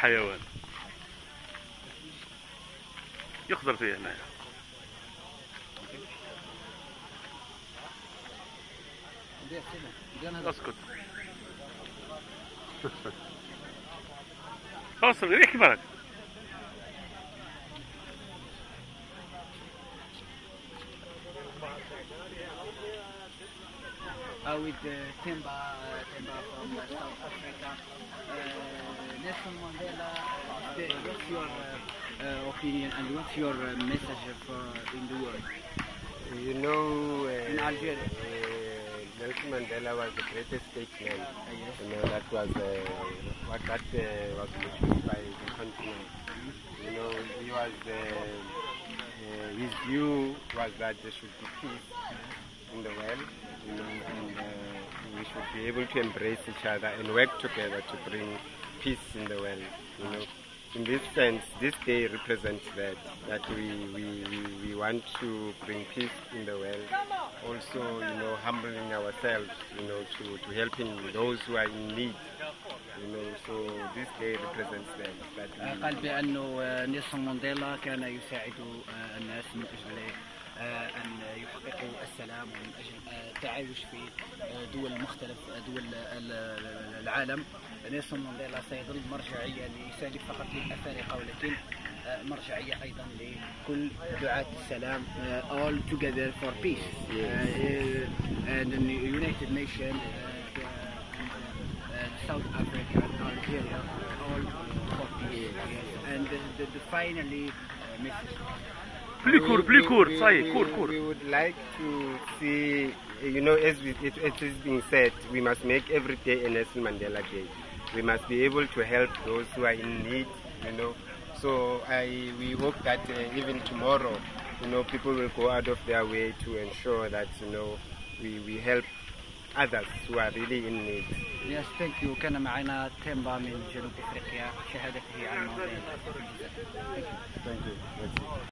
حيوان. يخضر فيه هنا. اسكت. خلاص ريح بالك uh, with uh, Temba, uh, Temba from uh, South Africa. Uh, Nelson Mandela, uh, the- what's your uh, opinion and what's your uh, message for in the world? You know, uh, In Algeria. uh, Nelson Mandela was the greatest statesman. yes. You know, that was uh, what that uh, was pushed by the continent. You know, he was. Uh, uh, his view was that there should be peace in the world. You know, and uh, we should be able to embrace each other and work together to bring peace in the world. You know, in this sense, this day represents that that we, we, we, we want to bring peace in the world. Also, you know, humbling ourselves, you know, to, to helping those who are in need. You know, so this day represents that. that آه، we, قال بأنه آه، نيلسون مانديلا كان يساعد آه، الناس من أجل آه، أن يحققوا السلام ومن أجل آه، التعايش في آه، دول مختلف آه، دول ال- العالم. نيلسون مانديلا سيظل مرجعية ليس فقط للأفارقة ولكن آه، مرجعية أيضا لكل دعاة السلام آه، all together for peace. آه، and the United Nations South Africa and Algeria all for peace. And the, the, the finally uh, message. بلي كور بلي كور we- صاي we- كور we كور would like to see, you know, as we, it, it is being said, we must make every day a Nelson Mandela Day. We must be able to help those who are in need, you know. So I, we hope that uh, even tomorrow, you know, people will go out of their way to ensure that, you know, we, we help others who are really in need. Yes, thank you. كان معنا تيمبا من جنوب افريقيا شهادته عن مانديلا. Thank you. Thank you. That's it.